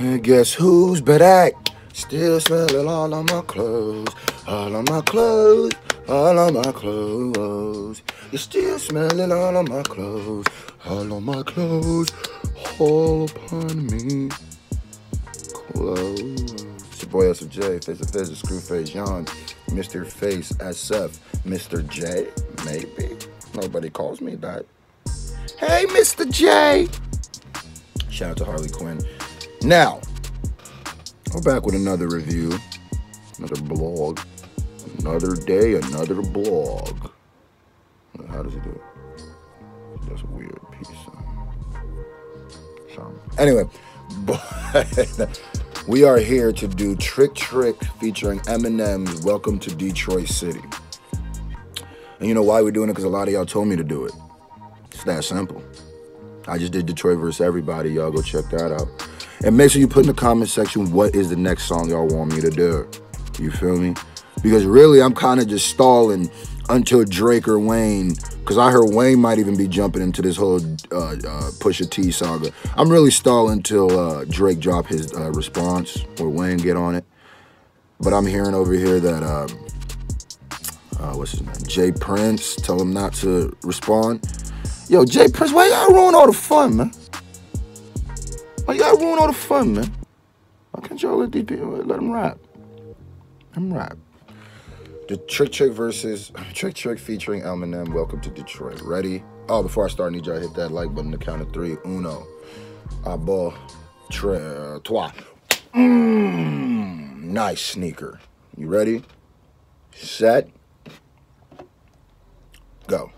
And guess who's back? Still smelling all on my clothes, all on my clothes, all on my clothes. You're still smelling all on my clothes, all on my clothes, all upon me. Clothes. It's your boy SFJ, Face to Face, Scru Face Yon, Mr. Face SF, Mr. J, maybe. Nobody calls me that. Hey, Mr. J. Shout out to Harley Quinn. Now, we're back with another review, another blog, another day, another blog. How does he do it? That's a weird piece. So, anyway, but we are here to do Trick Trick featuring Eminem's Welcome to Detroit City. And you know why we're doing it? Because a lot of y'all told me to do it. It's that simple. I just did Detroit versus everybody. Y'all go check that out. And make sure you put in the comment section what is the next song y'all want me to do. You feel me? Because really, I'm kind of just stalling until Drake or Wayne, because I heard Wayne might even be jumping into this whole uh, uh, Pusha T saga. I'm really stalling until uh, Drake drop his uh, response or Wayne get on it. But I'm hearing over here that um, uh, what's his name, J. Prince, tell him not to respond. Yo, J. Prince, why y'all ruin all the fun, man? Why y'all ruin all the fun, man? Why can't y'all let these people let them rap? Let them rap. The Trick Trick versus Trick Trick featuring Eminem. Welcome to Detroit. Ready? Oh, before I start, I need y'all to hit that like button to count of three. Uno, ah, abo, tre, uh, trois. Mmm, nice sneaker. You ready? Set. Go.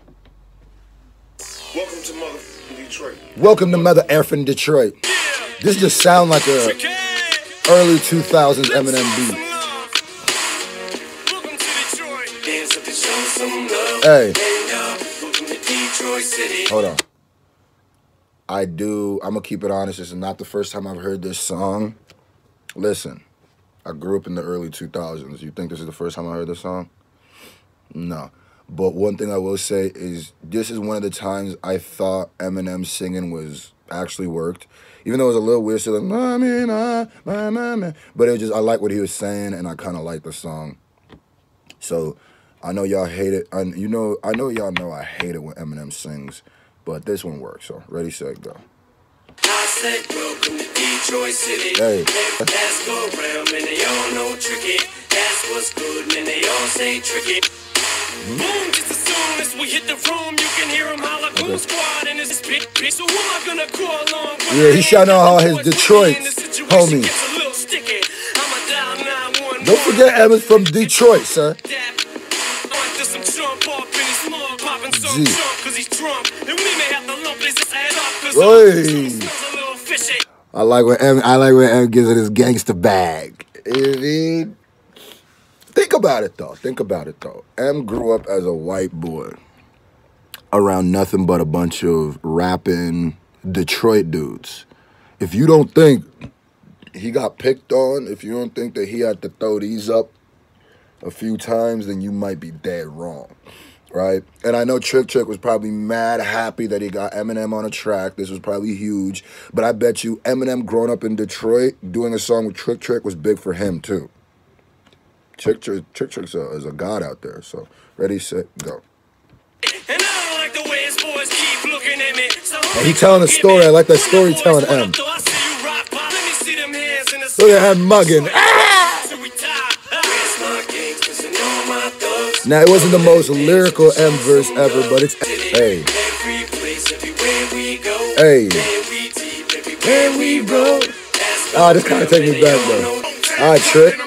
Welcome to mother Detroit. Welcome to Mother Effing Detroit. This just sound like a early 2000s Eminem beat. Hey. Hold on. I do, I'm gonna keep it honest. This is not the first time I've heard this song. Listen, I grew up in the early 2000s. You think this is the first time I heard this song? No. But one thing I will say is this is one of the times I thought Eminem singing was actually worked. Even though it was a little weird, so like. But it was just, I like what he was saying, and I kind of like the song. So I know y'all hate it. I, you know, I know y'all know I hate it when Eminem sings, but this one works. So ready, set, go. I said, welcome to Detroit City. Hey. Go around. They all know tricky. That's what's good. They all say tricky. Boom, just as as we hit the room, you can hear him holler. Goon Squad this big bitch. So who am I gonna call on? Yeah, he shouting out all his Detroit homies. Gets a little sticky. I'ma dial 911. Don't forget Emmett's from Detroit, sir. Some Trump up in his mug, popping Gee. Trump 'cause he's drunk. And we may have to lump his head up 'cause Oi. some smells a little fishy. I like when M, I like when M gives it his gangster bag. You know what I mean? Think about it though. Think about it though. M grew up as a white boy around nothing but a bunch of rapping Detroit dudes. If you don't think he got picked on, if you don't think that he had to throw these up a few times, then you might be dead wrong. Right? And I know Trick Trick was probably mad happy that he got Eminem on a track. This was probably huge. But I bet you Eminem growing up in Detroit, doing a song with Trick Trick was big for him too. Trick Trick, Trick Trick's a, is a god out there. So ready, set, go. And I don't like the way his boys keep looking at me. So And he telling a story. I like that storytelling, M. So I see you rock, pop. Let me see them hands in the Look at him mugging. Ah! So we tie. Where's my gangsters and all my thugs? Now it wasn't the most lyrical M verse ever, but it's hey, Every place, everywhere we go. hey. And we deep everywhere we roll. That's Ah, this kinda take me back, though. All right, Trick.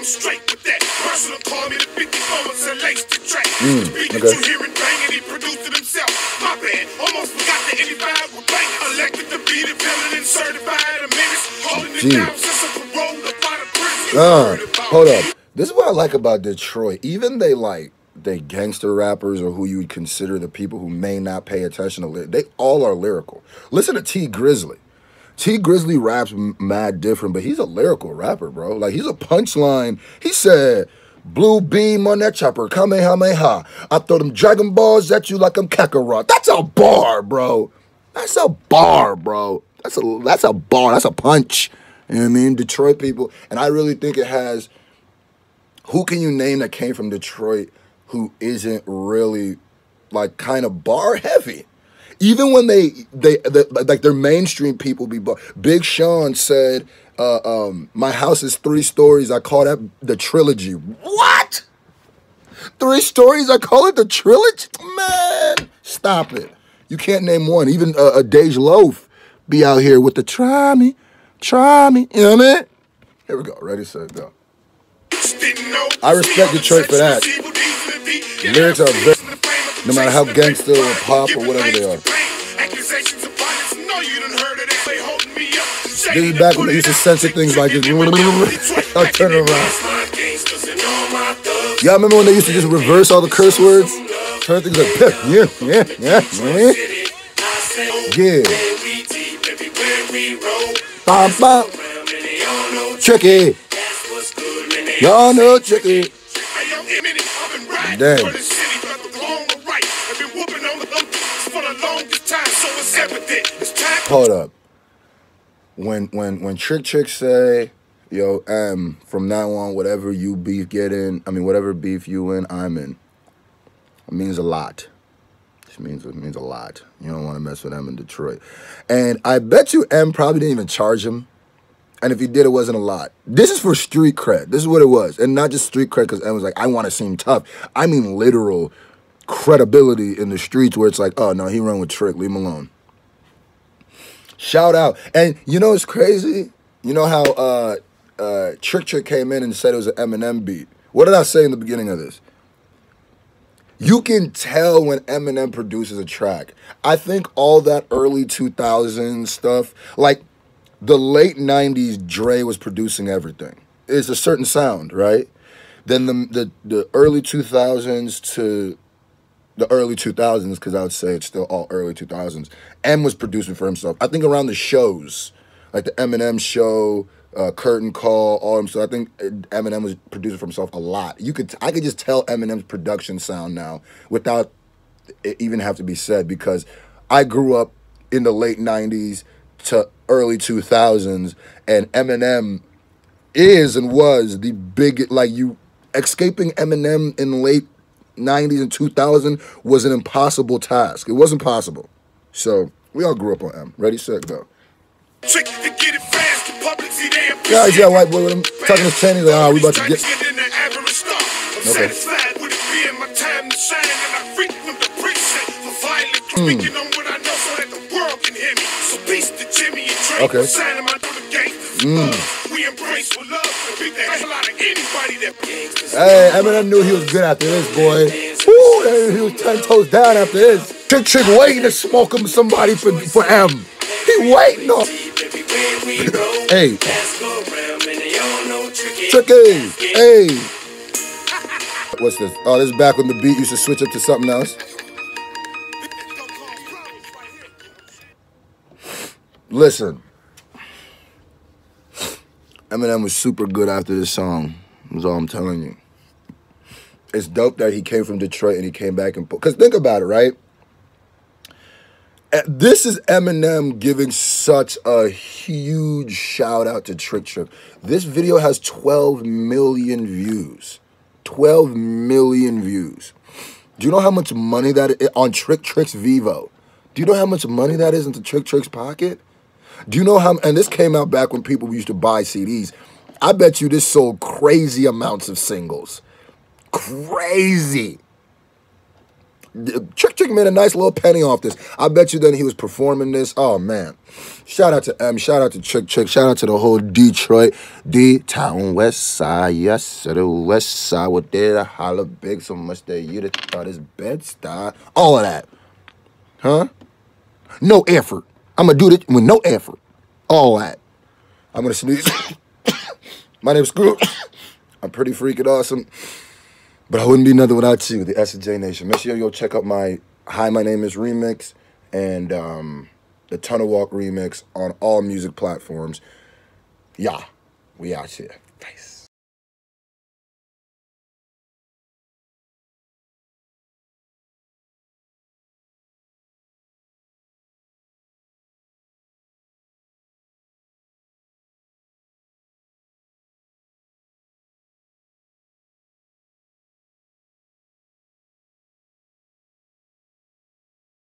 And I'm straight with call me the 54 and lace the track. Mm, okay. you hear and bang, and he produced it himself. My bad. Almost forgot the 85 with bang. Elected to be the villain and certified a menace. Holding it Gee. down since a parole up out of prison. Uh, hold up. This is what I like about Detroit. Even they like they gangster rappers or who you would consider the people who may not pay attention to lyrics. They all are lyrical. Listen to Tee Grizzley. Tee Grizzley raps mad different, but he's a lyrical rapper, bro. Like he's a punchline. He said, "Blue beam on that chopper, kamehameha. I throw them Dragon Balls at you like I'm Kakarot." That's a bar, bro. That's a bar, bro. That's a that's a bar. That's a punch. You know what I mean? Detroit people, and I really think it has. Who can you name that came from Detroit who isn't really like kind of bar heavy? Even when they they, they like their mainstream people be bar. Big Sean said, uh, um, "My house is three stories. I call that the trilogy." What? Three stories? I call it the trilogy? Man, stop it. You can't name one. Even uh, a Dej Loaf be out here with the try me, try me. You know what I mean? Here we go. Ready, set, go. I respect Detroit for that. Lyrics are very, no matter how gangster or pop or whatever they are. This is back when they used to censor things like this. I'll turn around. Y'all remember when they used to just reverse all the curse words? Turn things like, yeah, yeah, yeah, yeah. Yeah. Bam, bam. Tricky. Y'all know tricky. Damn. Hold up. When when when Trick Trick say, yo, um, from now on, whatever you beef get in, I mean whatever beef you in, I'm in. It means a lot. It means it means a lot. You don't want to mess with M in Detroit. And I bet you M probably didn't even charge him. And if he did, it wasn't a lot. This is for street cred. This is what it was. And not just street cred because M was like, I want to seem tough. I mean literal credibility in the streets where it's like, oh no, he run with Trick, leave him alone. Shout out. And you know what's crazy? You know how uh uh Trick Trick came in and said it was an Eminem beat. What did I say in the beginning of this? You can tell when Eminem produces a track. I think all that early 2000s stuff, like the late 90s, Dre was producing everything. It's a certain sound, right? Then the the, the early 2000s to the early 2000s, because I would say it's still all early 2000s, M was producing for himself. I think around the shows, like the Eminem show, uh, Curtain Call, all them. So I think Eminem was producing for himself a lot. You could, I could just tell Eminem's production sound now without it even have to be said because I grew up in the late '90s to early 2000s, and Eminem is and was the big like you escaping Eminem in late 90s and 2000 was an impossible task. It wasn't possible. So we all grew up on M. Ready, set, go. Trick to get it fast, the public see they Yeah, he's got white boy with him, tucking his chain. Like, ah, we about to get. Okay. Satisfied with it being my time to shine, and I frequent the precinct for violent speaking on what I know so that the world can hear me. So peace to Jimmy and Drake. Okay. Signing Hey, Eminem knew he was good after this, boy. Woo, he was ten toes down after this. Trick Trick waiting to smoke him somebody for for M. He waiting on. Hey, Tricky. Hey. What's this? Oh, this is back when the beat used to switch up to something else. Listen. Eminem was super good after this song. That's all I'm telling you. It's dope that he came from Detroit and he came back and because think about it, right? Uh, This is Eminem giving such a huge shout out to Trick Trick. This video has 12 million views. 12 million views. Do you know how much money that is on Trick Trick's Vevo? Do you know how much money that is into Trick Trick's pocket? Do you know how? And this came out back when people used to buy CDs. I bet you this sold crazy amounts of singles. Crazy. Trick Trick made a nice little penny off this. I bet you then he was performing this. Oh man. Shout out to M. Shout out to Trick Trick. Shout out to the whole Detroit. D Town West Side. Yes, the West Side. What did I holler big so much that have thought his bed style. All of that. Huh? No effort. I'm gonna do this with no effort. All that. I'm gonna sneeze. My name's Screw. I'm pretty freaking awesome. But I wouldn't be nothing without you, the S and J Nation. Make sure you go check out my Hi, My Name is Remix and um, the Tunnel Walk remix on all music platforms. Yeah, we out here. Nice.